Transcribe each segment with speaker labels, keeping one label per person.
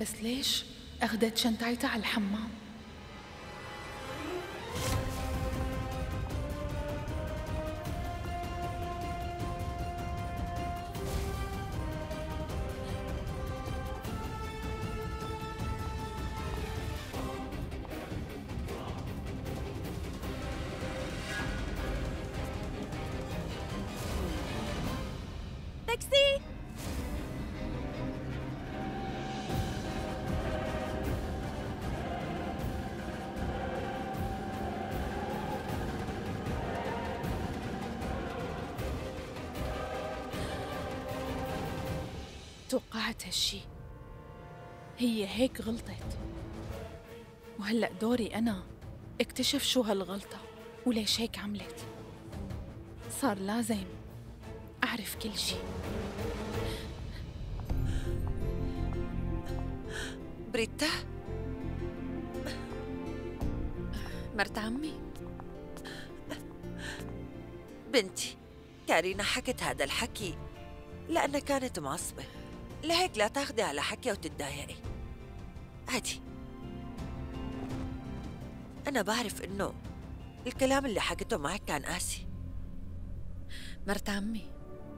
Speaker 1: بس ليش أخدت شنطايتها على الحمام؟ توقعت هالشي. هي هيك غلطت. وهلأ دوري أنا اكتشف شو هالغلطة وليش هيك عملت. صار لازم أعرف كل شي.
Speaker 2: بريتا؟ مرت عمي؟ بنتي كارينا حكت هذا الحكي لأنها كانت معصبة. لهيك لا تاخدي على حكي وتتضايقي. عادي أنا بعرف إنه الكلام اللي حكته معك كان قاسي.
Speaker 3: مرت عمي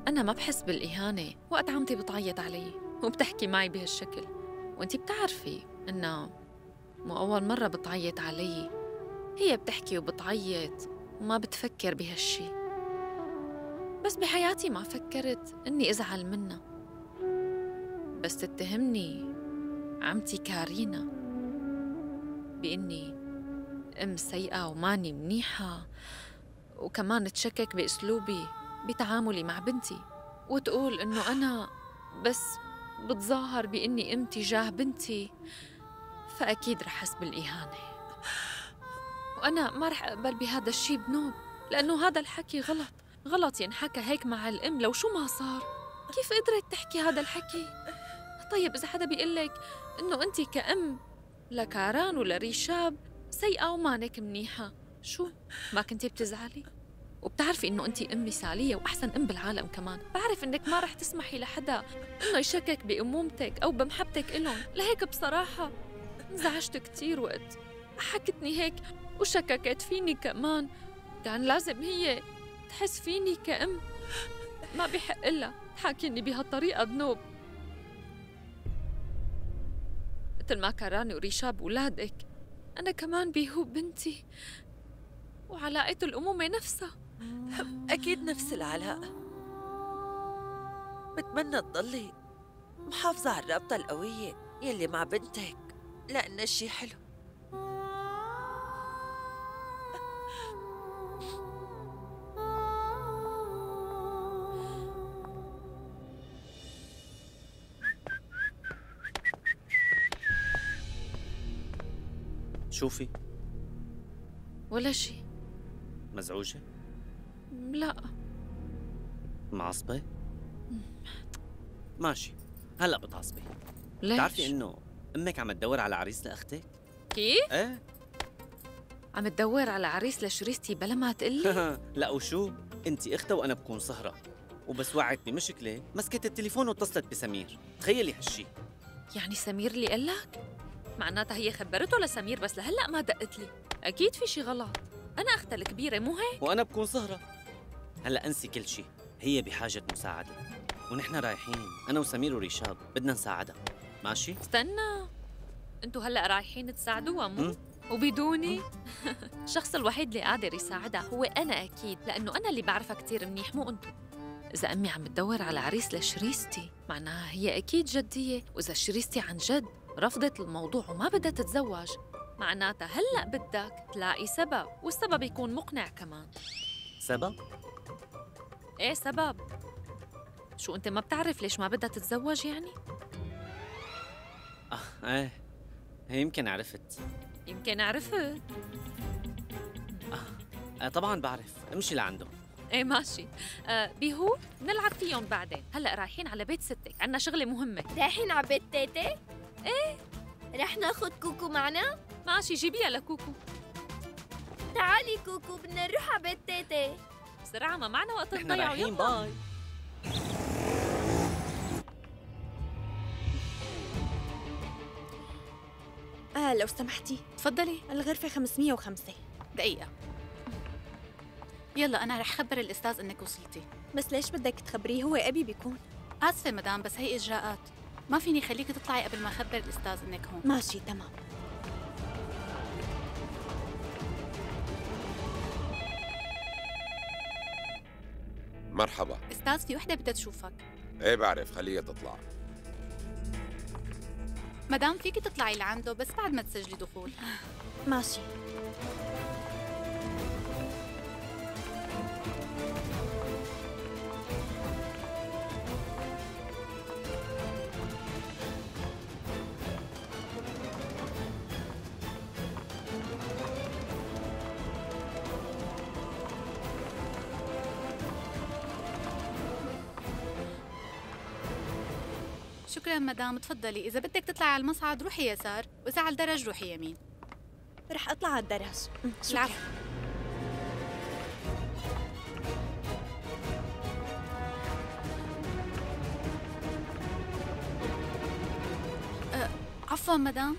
Speaker 3: أنا ما بحس بالإهانة وقت عمتي بتعيط علي وبتحكي معي بهالشكل. وأنتي بتعرفي إنها مو أول مرة بتعيط علي. هي بتحكي وبتعيط وما بتفكر بهالشي. بس بحياتي ما فكرت إني أزعل منها. بس تتهمني عمتي كارينا بإني أم سيئة وماني منيحة وكمان تشكك بأسلوبي بتعاملي مع بنتي وتقول إنه أنا بس بتظاهر بإني أم تجاه بنتي فأكيد رح أحس بالإهانة وأنا ما رح أقبل بهذا الشي بنوب لأنه هذا الحكي غلط. غلط ينحكى هيك مع الأم لو شو ما صار؟ كيف قدرت تحكي هذا الحكي؟ طيب إذا حدا بيقول لك إنه أنت كأم لكاران ولريشاب سيئة ومانك منيحة شو؟ ما كنتي بتزعلي؟ وبتعرفي إنه أنت أم مثالية وأحسن أم بالعالم كمان. بعرف إنك ما رح تسمحي لحدا إنه يشكك بأمومتك أو بمحبتك إلهم. لهيك بصراحة انزعجت كثير وقت. حكتني هيك وشككت فيني كمان. كان لازم هي تحس فيني كأم. ما بحق لها تحاكيني بهالطريقة ذنوب مثل ما كراني وريشاب ولادك أنا كمان بيهو بنتي. وعلاقة الأمومة نفسها.
Speaker 2: أكيد نفس العلاقة. بتمنى تضلي محافظة على الرابطة القوية يلي مع بنتك. لأن الشي حلو.
Speaker 4: شوفي
Speaker 3: ولا شي
Speaker 4: مزعوجة؟
Speaker 3: لا.
Speaker 4: معصبة؟ ماشي. هلا بتعصبي.
Speaker 3: ليش؟
Speaker 4: بتعرفي إنه أمك عم تدور على عريس لأختك؟
Speaker 3: كيف؟
Speaker 4: إيه.
Speaker 3: عم تدور على عريس لشريستي بلا ما تقلي؟
Speaker 4: لا وشو؟ انت اختها وأنا بكون سهرة. وبس وعدتني مشكلة مسكت التليفون واتصلت بسمير. تخيلي هالشي.
Speaker 3: يعني سمير اللي قال لك؟ معناتها هي خبرته لسمير بس لهلأ ما دقت لي. أكيد في شي غلط. أنا أختها الكبيرة مو هيك؟
Speaker 4: وأنا بكون سهرة هلأ أنسي كل شي. هي بحاجة مساعدة. ونحن رايحين. أنا وسمير وريشاب. بدنا نساعدها. ماشي؟
Speaker 3: استنى. أنتوا هلأ رايحين تساعدوها مو. وبدوني؟ الشخص الوحيد اللي قادر يساعدها هو أنا أكيد لأنه أنا اللي بعرفها كثير منيح مو أنتوا. إذا أمي عم تدور على عريس لشريستي معناها هي أكيد جدية. وإذا شريستي عن جد رفضت الموضوع وما بدها تتزوج. معناتها هلأ بدك تلاقي سبب والسبب يكون مقنع كمان.
Speaker 4: سبب؟
Speaker 3: إيه سبب؟ شو أنت ما بتعرف ليش ما بدها تتزوج يعني؟
Speaker 4: آه إيه هي يمكن عرفت.
Speaker 3: يمكن عرفت.
Speaker 4: آه طبعا بعرف. امشي لعنده.
Speaker 3: إيه ماشي. آه بيهو نلعب فيهم بعدين. هلأ رايحين على بيت ستك. عنا شغلة مهمة.
Speaker 5: رايحين على بيت تيتي؟ إيه؟ رح ناخد كوكو معنا؟
Speaker 3: ماشي جيبيها لكوكو.
Speaker 5: تعالي كوكو بدنا نروح على بيت تيتي.
Speaker 3: بسرعة ما معنا وقت نضيعه
Speaker 4: رايحين
Speaker 3: يلا.
Speaker 4: bye.
Speaker 6: آه لو سمحتي.
Speaker 1: تفضلي.
Speaker 6: الغرفة 505
Speaker 1: دقيقة. يلا أنا رح خبر الأستاذ إنك وصلتي.
Speaker 6: بس ليش بدك تخبريه؟ هو أبي بيكون.
Speaker 1: آسفة مدام بس هي إجراءات. ما فيني خليكي تطلعي قبل ما أخبر الأستاذ إنك هون.
Speaker 6: ماشي تمام.
Speaker 7: مرحبا.
Speaker 1: أستاذ في وحدة بدها تشوفك
Speaker 7: إيه بعرف خليها تطلع.
Speaker 1: مدام فيكي تطلعي لعنده بس بعد ما تسجلي دخول.
Speaker 6: ماشي.
Speaker 1: شكرا مدام تفضلي. إذا بدك تطلعي على المصعد روحي يسار وإذا على الدرج روحي يمين.
Speaker 6: رح أطلع على الدرج. شكرا.
Speaker 1: العفو أه، عفوا مدام.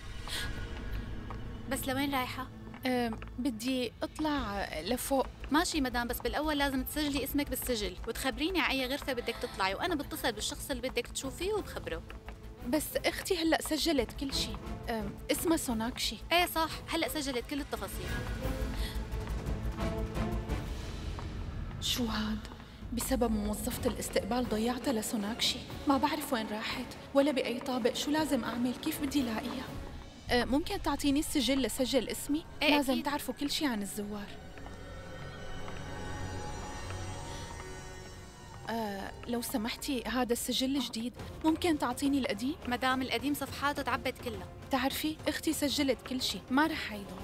Speaker 1: بس لوين رايحة؟ أه بدي أطلع لفوق. ماشي مدام بس بالأول لازم تسجلي اسمك بالسجل. وتخبريني على أي غرفة بدك تطلعي وأنا بتصل بالشخص اللي بدك تشوفيه وبخبره.
Speaker 8: بس أختي هلأ سجلت كل شيء. اسمها سوناكشي.
Speaker 1: إيه صح هلأ سجلت كل التفاصيل.
Speaker 8: شو هاد؟ بسبب موظفة الاستقبال ضيعتها لسوناكشي؟ ما بعرف وين راحت ولا بأي طابق. شو لازم أعمل؟ كيف بدي لاقيها أه ممكن تعطيني السجل لسجل اسمي؟
Speaker 1: إيه
Speaker 8: لازم
Speaker 1: أكيد.
Speaker 8: تعرفوا كل شيء عن الزوار. آه لو سمحتي هذا السجل الجديد ممكن تعطيني القديم؟
Speaker 1: مدام القديم صفحاته تعبت كلها.
Speaker 8: تعرفي أختي سجلت كل شيء ما رح عيده